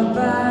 Bye.